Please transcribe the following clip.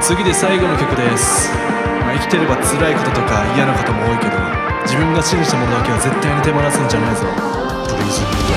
次で最後の曲です、まあ、生きてれば辛いこととか嫌なことも多いけど自分が信じたものだけは絶対に手放すんじゃないぞ。リ